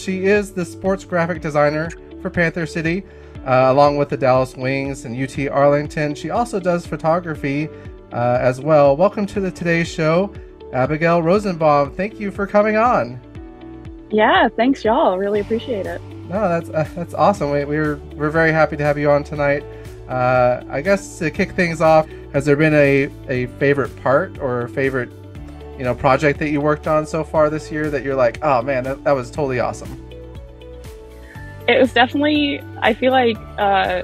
She is the sports graphic designer for Panther City, uh, along with the Dallas Wings and UT Arlington. She also does photography uh, as well. Welcome to the Today Show, Abigail Rosenbaum. Thank you for coming on. Yeah, thanks, y'all. Really appreciate it. No, that's uh, that's awesome. We, we're we're very happy to have you on tonight. Uh, I guess to kick things off, has there been a, a favorite part or favorite you know project that you worked on so far this year that you're like, oh man, that, that was totally awesome? It was definitely. I feel like uh,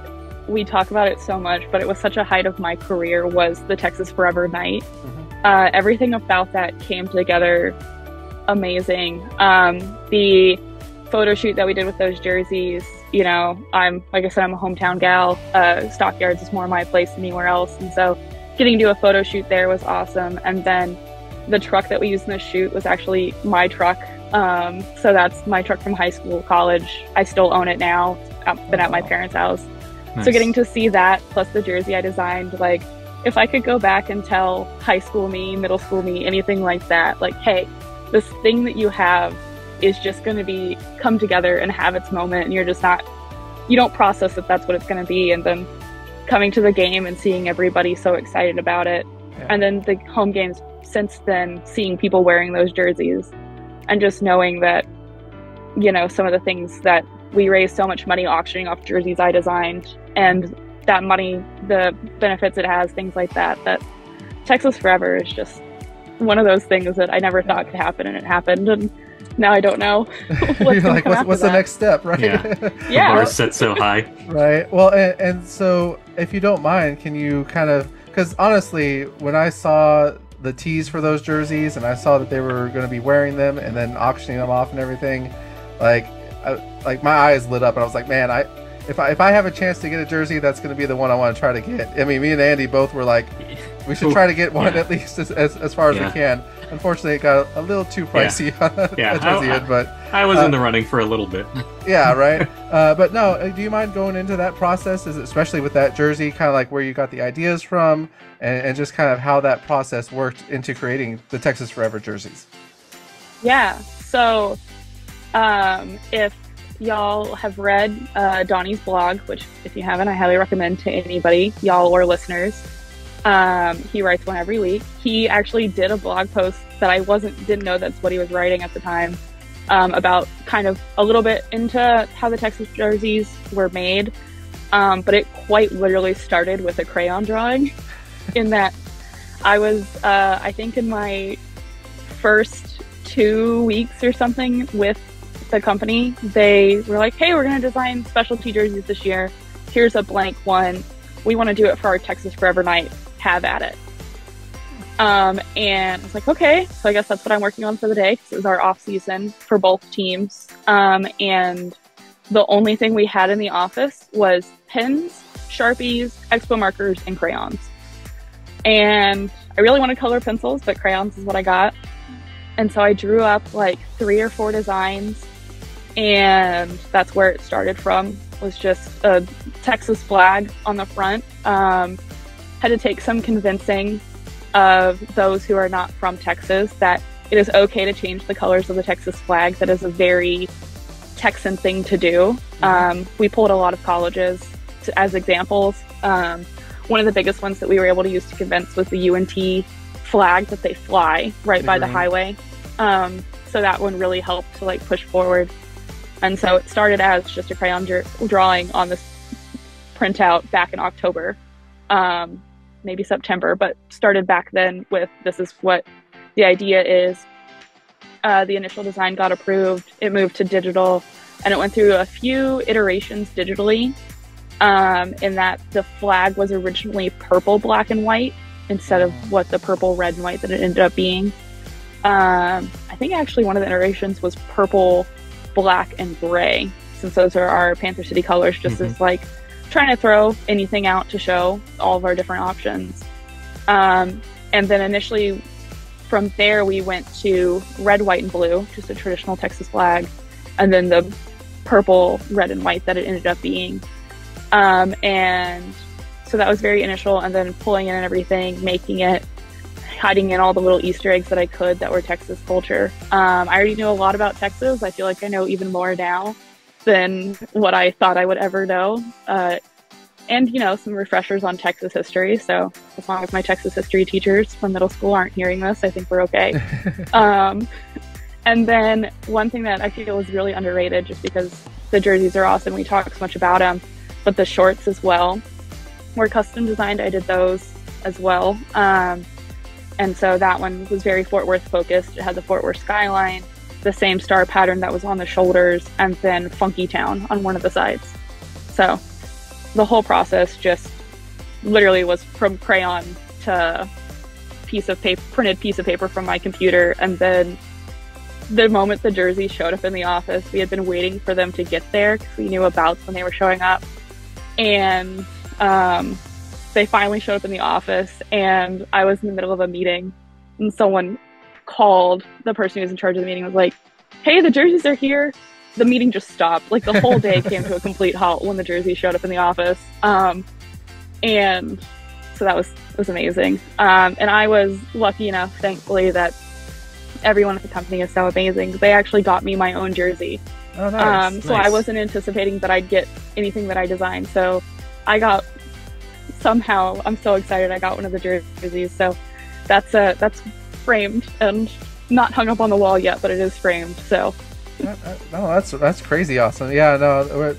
we talk about it so much, but it was such a height of my career was the Texas Forever Night. Mm-hmm. Uh, everything about that came together amazing. Um, the photo shoot that we did with those jerseys, you know, I'm like I said, I'm a hometown gal. Uh, Stockyards is more my place than anywhere else, and so getting to do a photo shoot there was awesome. And then the truck that we used in the shoot was actually my truck. Um, so that's my truck from high school, college. I still own it now. I've been at my parents' house. Nice. So getting to see that plus the jersey I designed, like if I could go back and tell high school me, middle school me, anything like that, like, hey, this thing that you have is just going to be come together and have its moment and you're just not you don't process that that's what it's going to be and then coming to the game and seeing everybody so excited about it yeah. and then the home games since then seeing people wearing those jerseys and just knowing that you know some of the things that we raised so much money auctioning off jerseys i designed and that money the benefits it has things like that that texas forever is just one of those things that i never thought could happen and it happened and now I don't know. You're like, what's, what's the next step, right? Yeah, yeah. The bar set so high. right. Well, and, and so if you don't mind, can you kind of because honestly, when I saw the tees for those jerseys and I saw that they were going to be wearing them and then auctioning them off and everything, like, I, like my eyes lit up and I was like, man, I if I if I have a chance to get a jersey, that's going to be the one I want to try to get. I mean, me and Andy both were like, we should try to get one yeah. at least as, as, as far as yeah. we can. Unfortunately, it got a little too pricey yeah. yeah, towards the end, but I was uh, in the running for a little bit. yeah, right. Uh, but no, uh, do you mind going into that process, is especially with that jersey, kind of like where you got the ideas from, and, and just kind of how that process worked into creating the Texas Forever jerseys? Yeah. So, um, if y'all have read uh, Donnie's blog, which if you haven't, I highly recommend to anybody, y'all or listeners. Um, he writes one every week. He actually did a blog post that I wasn't didn't know that's what he was writing at the time um, about kind of a little bit into how the Texas jerseys were made. Um, but it quite literally started with a crayon drawing. in that, I was uh, I think in my first two weeks or something with the company, they were like, "Hey, we're going to design specialty jerseys this year. Here's a blank one. We want to do it for our Texas Forever Night." Have at it. Um, and I was like, okay, so I guess that's what I'm working on for the day because it was our off season for both teams. Um, and the only thing we had in the office was pens, sharpies, expo markers, and crayons. And I really wanted color pencils, but crayons is what I got. And so I drew up like three or four designs, and that's where it started from. Was just a Texas flag on the front. Um, had to take some convincing of those who are not from Texas that it is okay to change the colors of the Texas flag. That is a very Texan thing to do. Mm-hmm. Um, we pulled a lot of colleges to, as examples. Um, one of the biggest ones that we were able to use to convince was the UNT flag that they fly right by the highway. Um, so that one really helped to like push forward. And so it started as just a crayon drawing on this printout back in October. Um, maybe September, but started back then with this is what the idea is. Uh, the initial design got approved, it moved to digital, and it went through a few iterations digitally. Um, in that the flag was originally purple, black, and white instead of what the purple, red, and white that it ended up being. Um, I think actually one of the iterations was purple, black, and gray, since those are our Panther City colors, just mm-hmm. as like trying to throw anything out to show all of our different options. Um, and then initially from there, we went to red, white, and blue, just a traditional Texas flag, and then the purple, red, and white that it ended up being. Um, and so that was very initial, and then pulling in and everything, making it. hiding in all the little Easter eggs that I could that were Texas culture. Um, I already knew a lot about Texas. I feel like I know even more now than what I thought I would ever know. Uh, and, you know, some refreshers on Texas history. So as long as my Texas history teachers from middle school aren't hearing this, I think we're okay. um, and then one thing that I feel is really underrated just because the jerseys are awesome. We talk so much about them, but the shorts as well were custom designed. I did those as well. Um, and so that one was very Fort Worth focused. It had the Fort Worth skyline, the same star pattern that was on the shoulders, and then Funky Town on one of the sides. So the whole process just literally was from crayon to piece of paper, printed piece of paper from my computer, and then the moment the jersey showed up in the office, we had been waiting for them to get there because we knew about when they were showing up, and um, they finally showed up in the office and I was in the middle of a meeting and someone called the person who was in charge of the meeting was like, Hey, the jerseys are here. The meeting just stopped. Like the whole day came to a complete halt when the jerseys showed up in the office. Um, and so that was was amazing. Um, and I was lucky enough, thankfully, that everyone at the company is so amazing. They actually got me my own jersey. Oh, nice. Um, so I wasn't anticipating that I'd get anything that I designed. So I got somehow I'm so excited I got one of the jerseys. So that's a that's framed and not hung up on the wall yet, but it is framed. So no, that's that's crazy awesome. Yeah, no,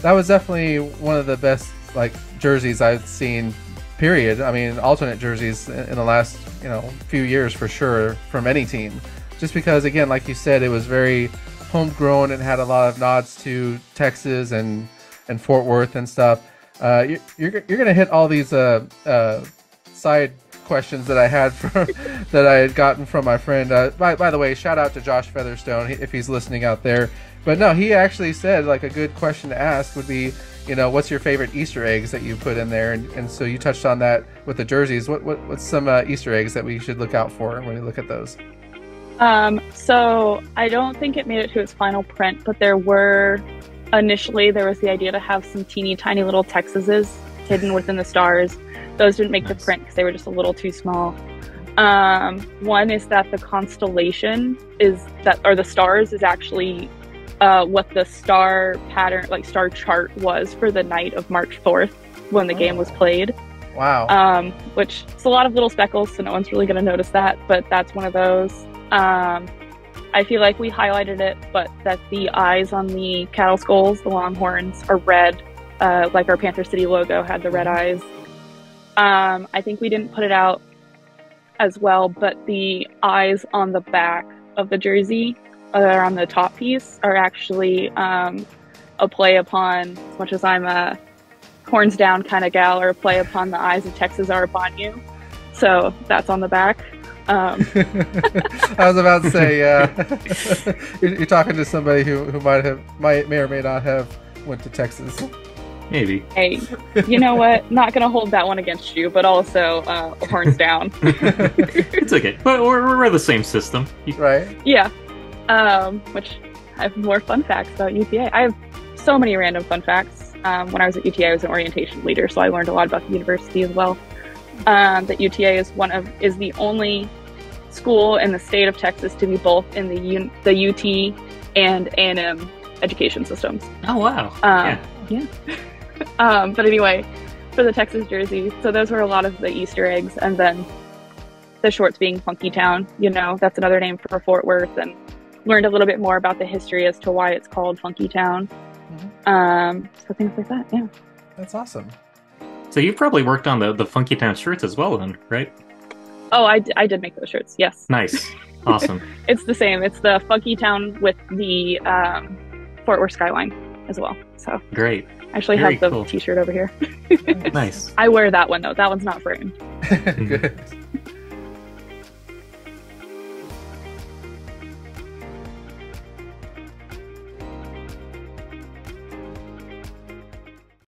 that was definitely one of the best like jerseys I've seen. Period. I mean, alternate jerseys in the last you know few years for sure from any team. Just because, again, like you said, it was very homegrown and had a lot of nods to Texas and and Fort Worth and stuff. Uh, you, you're you're gonna hit all these uh, uh, side questions that I had from that I had gotten from my friend. Uh, by by the way, shout out to Josh Featherstone if he's listening out there. But no, he actually said like a good question to ask would be, you know, what's your favorite Easter eggs that you put in there? And, and so you touched on that with the jerseys. What, what what's some uh, Easter eggs that we should look out for when we look at those? Um, so I don't think it made it to its final print, but there were initially there was the idea to have some teeny tiny little Texases hidden within the stars. Those didn't make nice. the print because they were just a little too small. Um, one is that the constellation is that, or the stars is actually uh, what the star pattern, like star chart was for the night of March 4th when the oh. game was played. Wow. Um, which it's a lot of little speckles, so no one's really going to notice that, but that's one of those. Um, I feel like we highlighted it, but that the eyes on the cattle skulls, the longhorns, are red, uh, like our Panther City logo had the red eyes. Um, I think we didn't put it out as well, but the eyes on the back of the jersey, uh, on the top piece, are actually um, a play upon, as much as I'm a horns down kind of gal, or a play upon the eyes of Texas are upon you. So that's on the back. Um. I was about to say, uh, you're, you're, talking to somebody who, who might have, might may or may not have went to Texas. Maybe. Hey, you know what? Not gonna hold that one against you, but also uh, horns down. it's okay, but we're, we're the same system, right? Yeah. Um, which I have more fun facts about UTA. I have so many random fun facts. Um, when I was at UTA, I was an orientation leader, so I learned a lot about the university as well um, that UTA is one of is the only school in the state of Texas to be both in the U, the UT and A and M education systems. Oh wow! Um, yeah. yeah. Um, but anyway, for the Texas jersey, so those were a lot of the Easter eggs, and then the shorts being Funky Town. You know, that's another name for Fort Worth, and learned a little bit more about the history as to why it's called Funky Town. Mm-hmm. Um, so things like that. Yeah. That's awesome. So you've probably worked on the the Funky Town shirts as well, then, right? Oh, I, I did make those shirts. Yes. Nice. Awesome. it's the same. It's the Funky Town with the um, Fort Worth skyline as well. So great. I actually Very have the cool. T-shirt over here. nice. I wear that one though. That one's not framed. Good.